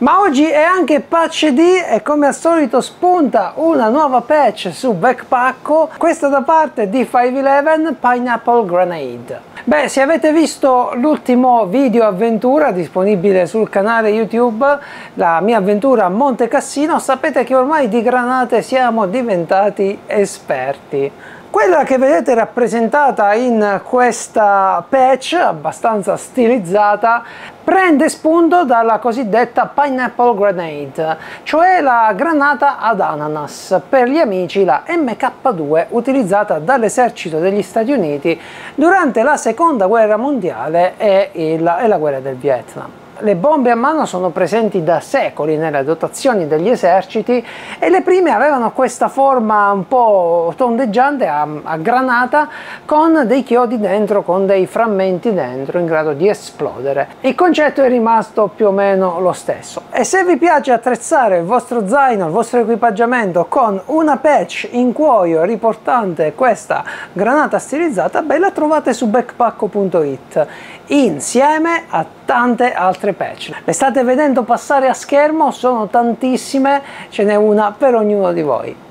Ma oggi è anche patch D e come al solito spunta una nuova patch su Backpacko, questa da parte di 511 Pineapple Grenade. Beh, se avete visto l'ultimo video avventura disponibile sul canale YouTube, la mia avventura a Monte Cassino, sapete che ormai di granate siamo diventati esperti. Quella che vedete rappresentata in questa patch abbastanza stilizzata prende spunto dalla cosiddetta Pineapple Grenade, cioè la granata ad ananas, per gli amici la MK2 utilizzata dall'esercito degli Stati Uniti durante la seconda guerra mondiale e, il, e la guerra del Vietnam le bombe a mano sono presenti da secoli nelle dotazioni degli eserciti e le prime avevano questa forma un po' tondeggiante a, a granata con dei chiodi dentro, con dei frammenti dentro in grado di esplodere. Il concetto è rimasto più o meno lo stesso. E se vi piace attrezzare il vostro zaino, il vostro equipaggiamento con una patch in cuoio riportante questa granata stilizzata, beh la trovate su backpacko.it insieme a tante altre patch. Le state vedendo passare a schermo, sono tantissime, ce n'è una per ognuno di voi.